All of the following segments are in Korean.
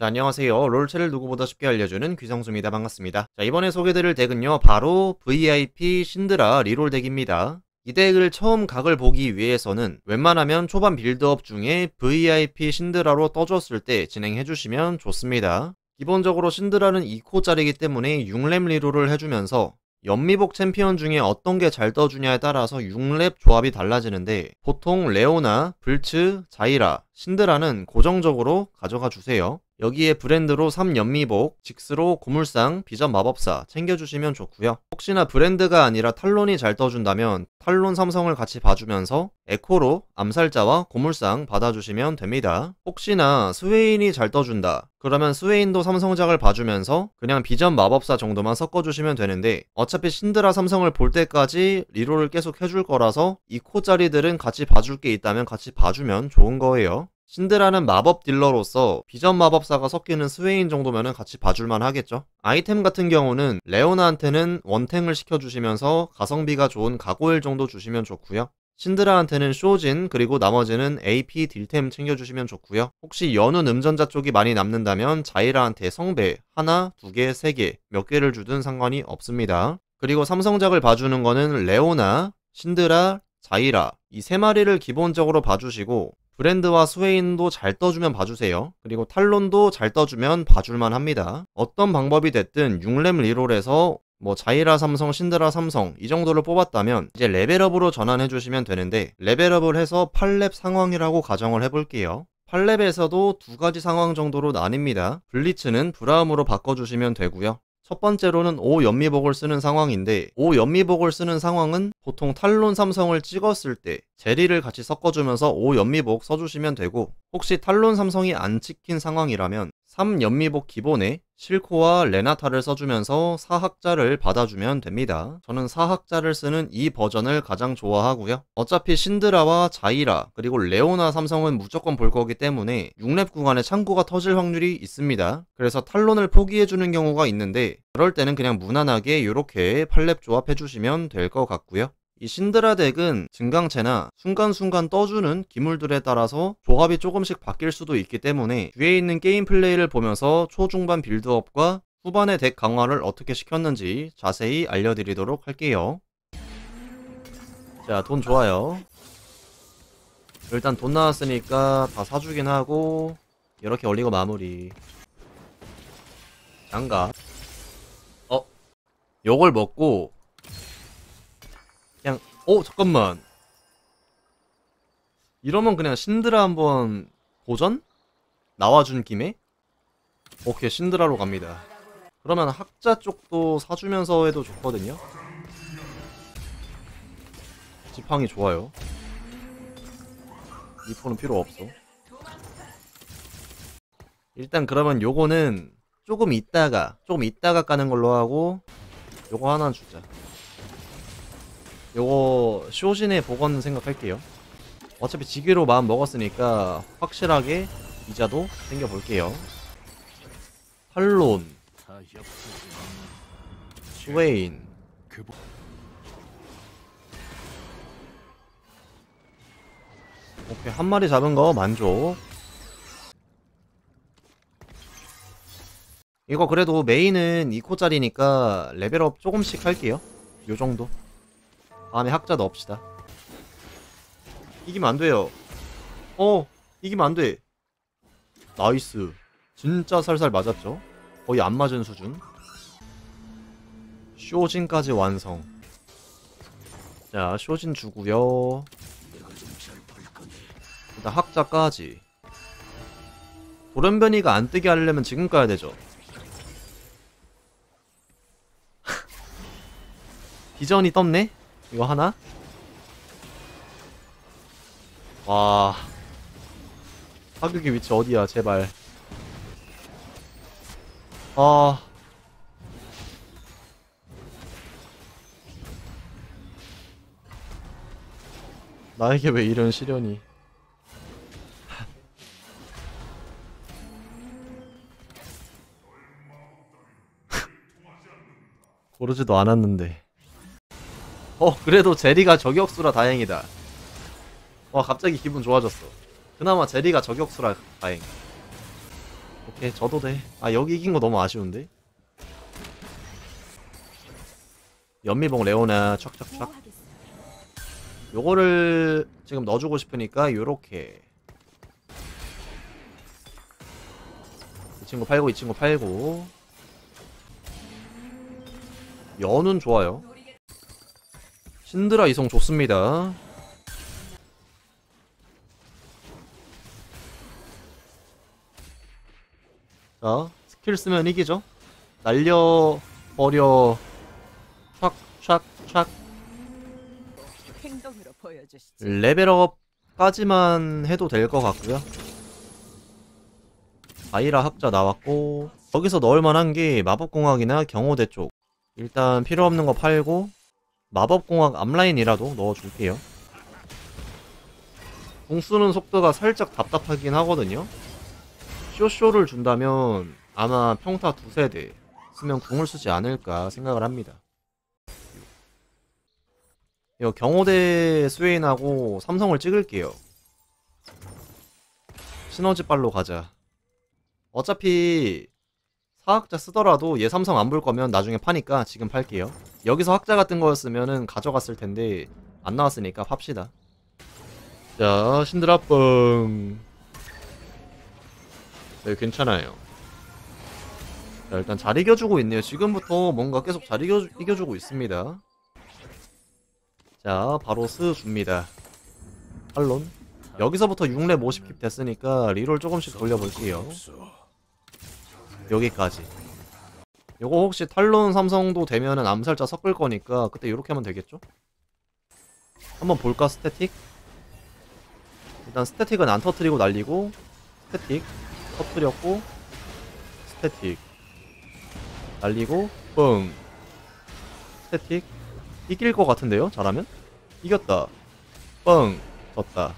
자, 안녕하세요. 롤체를 누구보다 쉽게 알려주는 귀성수입니다. 반갑습니다. 자, 이번에 소개드릴 덱은요, 바로 VIP 신드라 reroll 덱입니다. 이 덱을 처음 각을 보기 위해서는 웬만하면 초반 빌드업 중에 VIP 신드라로 떠줬을 때 진행해주시면 좋습니다. 기본적으로 신드라는 2코짜리기 때문에 6렙 reroll을 해주면서 연미복 챔피언 중에 어떤 게 잘 떠주냐에 따라서 6렙 조합이 달라지는데 보통 레오나, 블츠, 자이라, 신드라는 고정적으로 가져가 주세요. 여기에 브랜드로 3연미복, 직스로 고물상, 비전 마법사 챙겨주시면 좋고요. 혹시나 브랜드가 아니라 탈론이 잘 떠준다면 탈론 삼성을 같이 봐주면서 에코로 암살자와 고물상 받아주시면 됩니다. 혹시나 스웨인이 잘 떠준다. 그러면 스웨인도 삼성작을 봐주면서 그냥 비전 마법사 정도만 섞어주시면 되는데 어차피 신드라 삼성을 볼 때까지 reroll을 계속 해줄 거라서 2코짜리들은 같이 봐줄 게 있다면 같이 봐주면 좋은 거예요. 신드라는 마법 딜러로서 비전 마법사가 섞이는 스웨인 정도면은 같이 봐줄만 하겠죠. 아이템 같은 경우는 레오나한테는 원탱을 시켜주시면서 가성비가 좋은 가고일 정도 주시면 좋고요. 신드라한테는 쇼진 그리고 나머지는 AP 딜템 챙겨주시면 좋고요. 혹시 여눈 음전자 쪽이 많이 남는다면 자이라한테 성배 하나, 두 개, 세 개, 몇 개를 주든 상관이 없습니다. 그리고 삼성작을 봐주는 거는 레오나, 신드라, 자이라 이 세 마리를 기본적으로 봐주시고 브랜드와 스웨인도 잘 떠주면 봐주세요. 그리고 탈론도 잘 떠주면 봐줄만 합니다. 어떤 방법이 됐든 6렙 reroll에서 뭐 자이라 삼성, 신드라 삼성 이 정도를 뽑았다면 이제 레벨업으로 전환해 주시면 되는데 레벨업을 해서 8렙 상황이라고 가정을 해볼게요. 8렙에서도 두 가지 상황 정도로 나뉩니다. 블리츠는 브라움으로 바꿔주시면 되고요. 첫 번째로는 5 연미복을 쓰는 상황인데 5 연미복을 쓰는 상황은 보통 탈론 삼성을 찍었을 때 제리를 같이 섞어주면서 5 연미복 써주시면 되고 혹시 탈론 삼성이 안 찍힌 상황이라면 3 연미복 기본에 실코와 레나타를 써주면서 사학자를 받아주면 됩니다. 저는 사학자를 쓰는 이 버전을 가장 좋아하고요. 어차피 신드라와 자이라 그리고 레오나 삼성은 무조건 볼 거기 때문에 6렙 구간에 창고가 터질 확률이 있습니다. 그래서 탈론을 포기해주는 경우가 있는데 그럴 때는 그냥 무난하게 이렇게 8렙 조합해주시면 될 것 같고요. 이 신드라 덱은 증강체나 순간순간 떠주는 기물들에 따라서 조합이 조금씩 바뀔 수도 있기 때문에 뒤에 있는 게임 플레이를 보면서 초중반 빌드업과 후반의 덱 강화를 어떻게 시켰는지 자세히 알려드리도록 할게요. 자, 돈 좋아요. 일단 돈 나왔으니까 다 사주긴 하고 이렇게 올리고 마무리. 장갑. 어? 요걸 먹고 어 잠깐만. 이러면 그냥 신드라 한번 도전? 나와준 김에? 오케이 신드라로 갑니다. 그러면 학자 쪽도 사주면서 해도 좋거든요. 지팡이 좋아요. 리포는 필요 없어. 일단 그러면 요거는 조금 있다가 조금 있다가 까는 걸로 하고 요거 하나 주자 요거 쇼진의 복원 생각할게요. 어차피 지기로 마음 먹었으니까 확실하게 이자도 챙겨볼게요. 팔론. 스웨인. 오케이 한 마리 잡은 거 만족. 이거 그래도 메인은 2코짜리니까 레벨업 조금씩 할게요. 요정도 다음에 학자 넣읍시다. 이기면 안 돼요. 어, 이기면 안 돼. nice. 진짜 살살 맞았죠? 거의 안 맞은 수준. 쇼진까지 완성. 자, 쇼진 주고요. 일단 학자까지. 돌연변이가 안 뜨게 하려면 지금 까야 되죠. 비전이 떴네? 이거 하나? 와. 사격의 위치 어디야 제발. 아. 나에게 왜 이런 시련이? 고르지도 않았는데 어 그래도 제리가 저격수라 다행이다. 와 갑자기 기분 좋아졌어. 그나마 제리가 저격수라 다행. 오케이 져도 돼아 여기 이긴 거 너무 아쉬운데? 연미봉 레오나 촥촥촥. 요거를 지금 넣어주고 싶으니까 요렇게. 이 친구 팔고 이 친구 팔고. 연은 좋아요 신드라 이성 좋습니다 자 스킬 쓰면 이기죠 날려버려 촥촥촥. 레벨업까지만 해도 될 것 같고요. 아이라 학자 나왔고 여기서 넣을 만한 게 마법공학이나 경호대 쪽. 일단 필요 없는 거 팔고 마법공학 앞라인이라도 넣어줄게요. 공 쓰는 속도가 살짝 답답하긴 하거든요. 쇼쇼를 준다면 아마 평타 두세 대 쓰면 궁을 쓰지 않을까 생각을 합니다. 이거 경호대 스웨인하고 삼성을 찍을게요. 시너지 빨로 가자. 어차피 사학자 쓰더라도 얘 삼성 안 볼 거면 나중에 파니까 지금 팔게요. 여기서 학자 같은 거였으면은 가져갔을 텐데 안 나왔으니까 팝시다. 자, 신드라 뻥. 네, 괜찮아요. 자, 일단 잘 이겨주고 있네요. 지금부터 뭔가 계속 잘 이겨, 이겨주고 있습니다. 자, 바로 스 줍니다. 팔론. 여기서부터 6렙 50킵 됐으니까 리롤 조금씩 돌려볼게요. 여기까지. 요거 혹시 탈론 삼성도 되면은 암살자 섞을 거니까 그때 이렇게 하면 되겠죠? 한번 볼까 스태틱? 일단 스태틱은 안 터트리고 날리고 스태틱 터트렸고 스태틱 날리고 뻥 스태틱 이길 것 같은데요? 잘하면? 이겼다. 뻥. 졌다.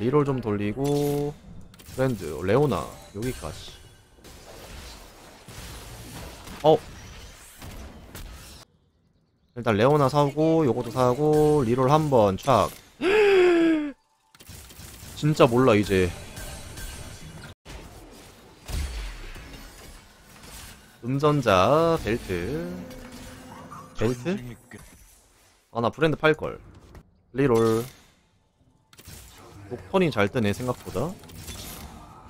reroll 좀 돌리고 브랜드 레오나 여기까지. 어. 일단 레오나 사고 요것도 사고 리롤 한번 착. 진짜 몰라 이제. 음전자 벨트 벨트? 아 나 브랜드 팔걸 리롤 녹턴이 잘 뜨네 생각보다.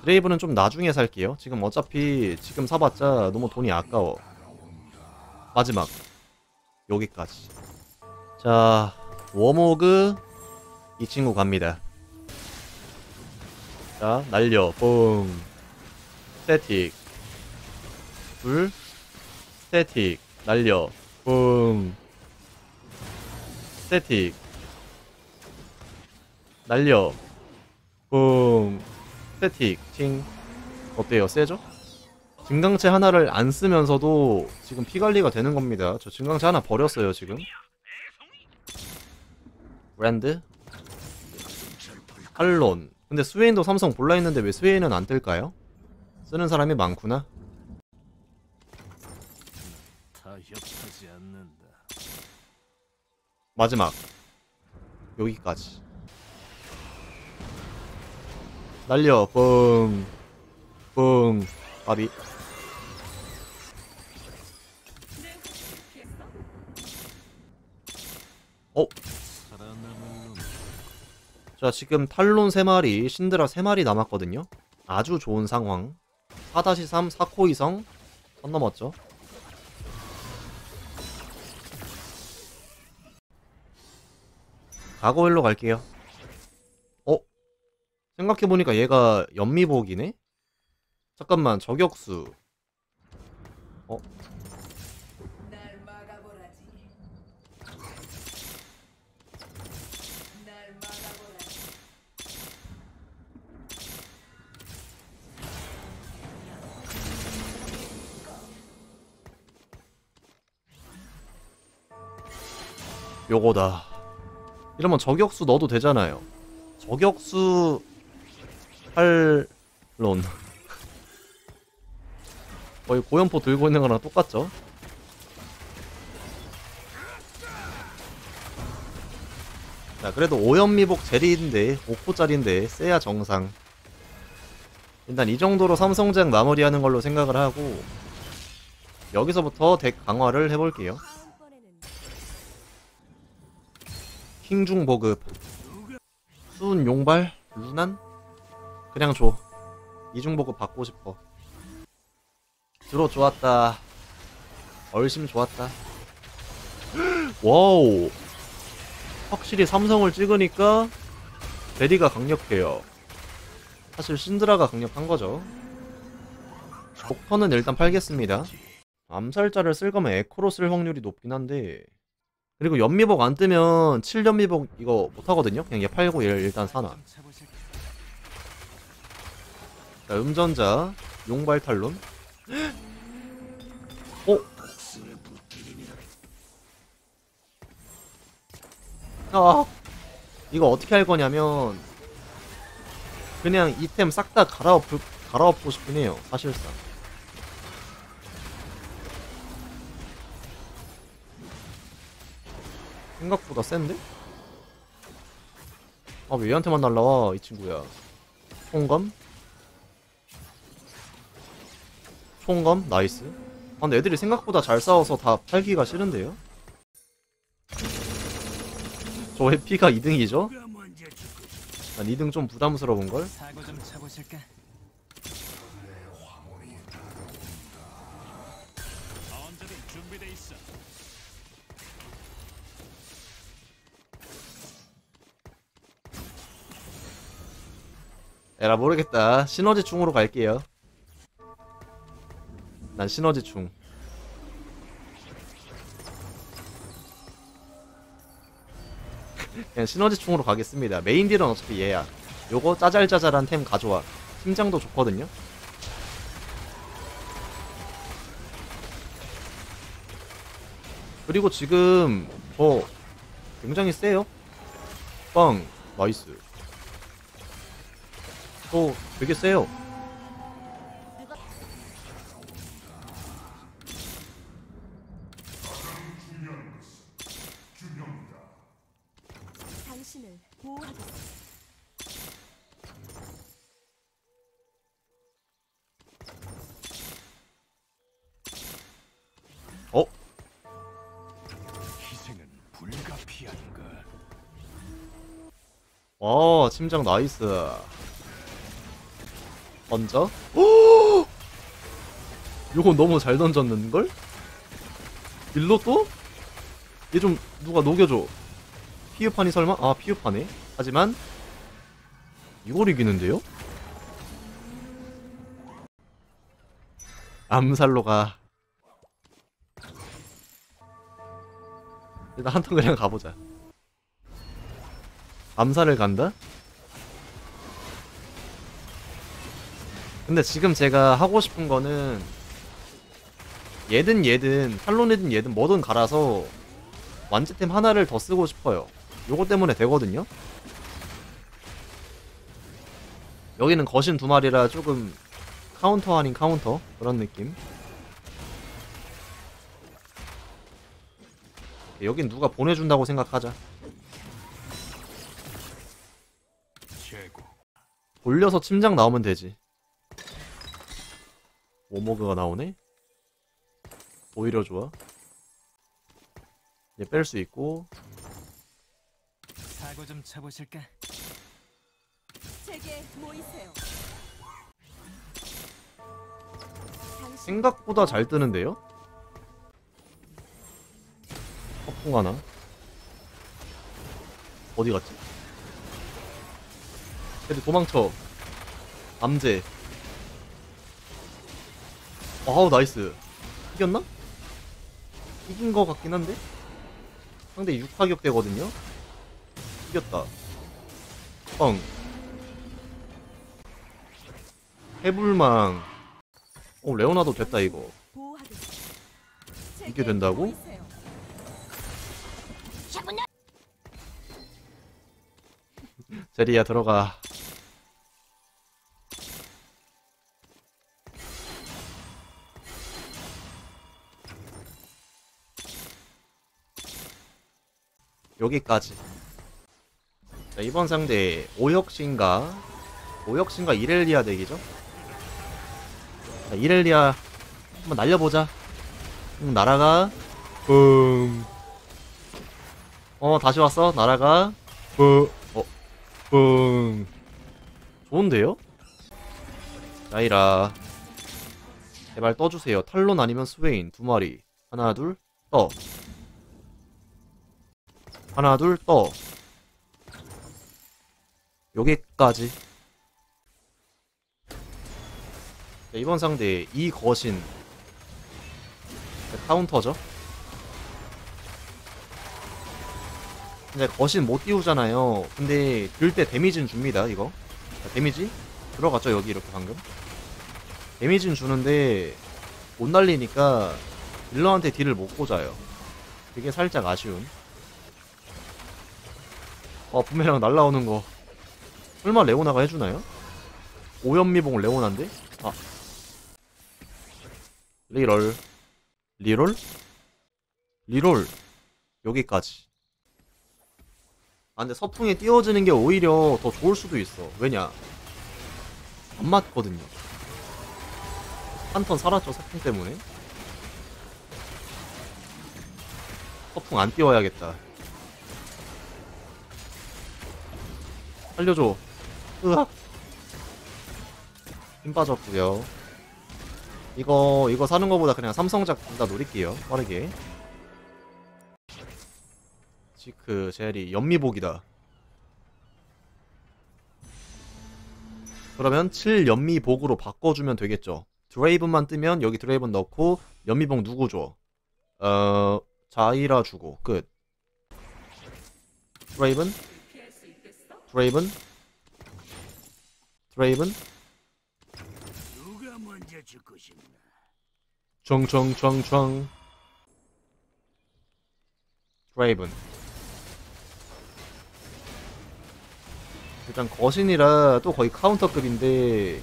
드레이븐은 좀 나중에 살게요. 지금 어차피 지금 사봤자 너무 돈이 아까워. 마지막. 여기까지. 자 워모그. 이 친구 갑니다. 자 날려. 뽕. 스태틱. 둘. 스태틱. 날려. 뿡 스태틱. 날려 뿡 스태틱 팅 어때요? 세죠? 증강체 하나를 안 쓰면서도 지금 피 관리가 되는 겁니다. 저 증강체 하나 버렸어요 지금. 브랜드? 칼론. 근데 스웨인도 삼성 볼라 했는데 왜 스웨인은 안 뜰까요? 쓰는 사람이 많구나. 마지막. 여기까지 날려. 뻥뻥 바비. 어? 자 지금 탈론 3마리 신드라 3마리 남았거든요. 아주 좋은 상황. 4-3 4코 이성. 선 넘었죠? 가고일로 갈게요. 어? 생각해보니까 얘가 연미복이네? 잠깐만 저격수 어? 요거다. 이러면 저격수 넣어도 되잖아요. 저격수 할론. 거의 고연포 들고 있는 거랑 똑같죠? 자 그래도 오연미복 제리인데 5코짜리인데 세야 정상 일단 이 정도로 삼성장 마무리하는 걸로 생각을 하고 여기서부터 덱 강화를 해볼게요 이중 보급 수은 용발 루난 그냥 줘. 이중 보급 받고 싶어. 드로 좋았다. 얼심 좋았다. 와우. 확실히 삼성을 찍으니까 value가 강력해요. 사실 신드라가 강력한 거죠. 복퍼는 일단 팔겠습니다. 암살자를 쓸 거면 에코로 쓸 확률이 높긴 한데. 그리고 연미복 안 뜨면 7연미복 이거 못하거든요? 그냥 얘 팔고 얘를 일단 사놔? 자 음전자 용발 탈론 어? 아 이거 어떻게 할 거냐면 그냥 이템 싹 다 갈아엎, 갈아엎고 싶긴 해요 사실상 생각보다 센데? 아 왜 얘한테만 날라와 이 친구야 총검? 총검? nice 아 근데 애들이 생각보다 잘 싸워서 다 팔기가 싫은데요? 저왜 피가 2등이죠? 난 2등 좀 부담스러운걸? 에라 모르겠다 시너지 충으로 갈게요 난 시너지 충 그냥 시너지 충으로 가겠습니다. 메인 딜은 어차피 얘야. 요거 짜잘짜잘한 템 가져와. 침장도 좋거든요? 그리고 지금 저 굉장히 세요? 빵 nice. 또 되게 세요. 어? 희생은 불가피한가? 와, 침장 나이스. 던져? 오! 요거 너무 잘 던졌는걸? 일로 또? 얘 좀 누가 녹여줘. 피우판이 설마? 아, 피우판에. 하지만 이걸 이기는데요? 암살로 가. 일단 한턴 그냥 가보자. 암살을 간다? 근데 지금 제가 하고 싶은 거는 얘든 얘든 탈론이든 얘든 뭐든 갈아서 완제템 하나를 더 쓰고 싶어요. 요거 때문에 되거든요. 여기는 거신 두 마리라 조금 카운터 아닌 카운터 그런 느낌. 여긴 누가 보내준다고 생각하자. 돌려서 침장 나오면 되지. 워모그가 나오네? 오히려 좋아. 얘 뺄 수 있고, 사고 좀 쳐보실까? 생각보다 잘 뜨는데요? 허풍 하나. 어디 갔지? 걔들 도망쳐. 암제. 아우, 나이스. 이겼나? 이긴 거 같긴 한데? 상대 6타격 되거든요? 이겼다. 뻥. 해불망. 어, 레오나도 됐다, 이거. 이게 된다고? 제리야, 들어가. 여기까지. 자, 이번 상대 오혁신가 오혁신가 이렐리아 덱이죠. 자, 이렐리아 한번 날려보자. 응, 날아가. 뿡. 어, 다시 왔어. 날아가. 뿡. 어, 뿡. 좋은데요? 자이라. 제발 떠주세요. 탈론 아니면 스웨인 두 마리. 하나, 둘, 떠. 하나, 둘, 떠. 여기까지. 자, 이번 상대 이 거신 자, 카운터죠. 근데 거신 못 띄우잖아요. 근데 들 때 데미지는 줍니다. 이거 자, 데미지 들어갔죠 여기 이렇게 방금. 데미지는 주는데 못 날리니까 딜러한테 딜을 못 꽂아요. 그게 살짝 아쉬운. 어 분명히 날라오는 거. 설마 레오나가 해주나요? 오연미봉 레오나인데? 아 리롤. 리롤? 리롤. 여기까지. 아 근데 서풍에 띄워지는 게 오히려 더 좋을 수도 있어. 왜냐? 안 맞거든요. 한 턴 살았죠 서풍 때문에? 서풍 안 띄워야겠다. 살려줘. 으악! 힘 빠졌고요 이거 이거 사는 거보다 그냥 삼성작 둘다 노릴게요. 빠르게. 지크 제리 연미복이다. 그러면 7 연미복으로 바꿔주면 되겠죠. 드레이븐만 뜨면 여기 드레이븐 넣고 연미복 누구 줘? 어 자이라 주고. 끝. 드레이븐? 드레이븐? 드레이븐 주고 싶나? 총총총총 드레이븐. 일단 거신이라 또 거의 카운터급인데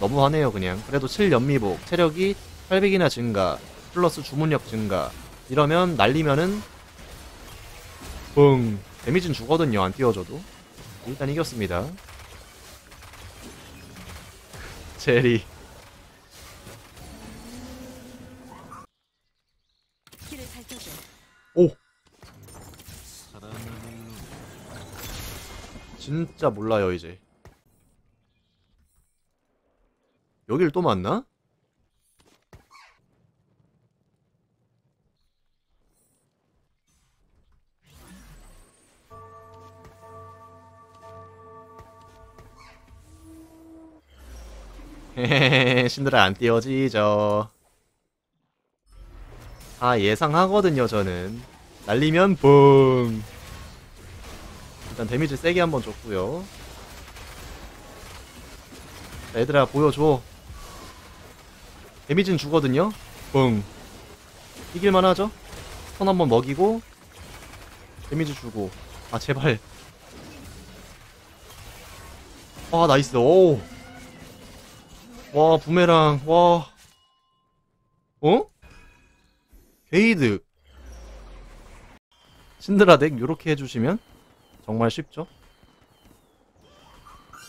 너무하네요 그냥. 그래도 7연미복 체력이 800이나 증가 플러스 주문력 증가. 이러면 날리면은 뿡 데미지는 주거든요 안 띄워줘도. 일단 이겼습니다. 제리 길을 밝혀줘. 오. 진짜 몰라요 이제 여길 또 만나? 신들아 안 띄워지죠 아 예상하거든요 저는 날리면 붕 일단 데미지 세게 한번 줬고요. 자, 얘들아 보여줘. 데미지는 주거든요. 뿡. 이길만 하죠? stun 한번 먹이고 데미지 주고. 아 제발. 아 nice. 오. 와 부메랑. 와. 어? 게이드. 신드라 덱 요렇게 해주시면 정말 쉽죠?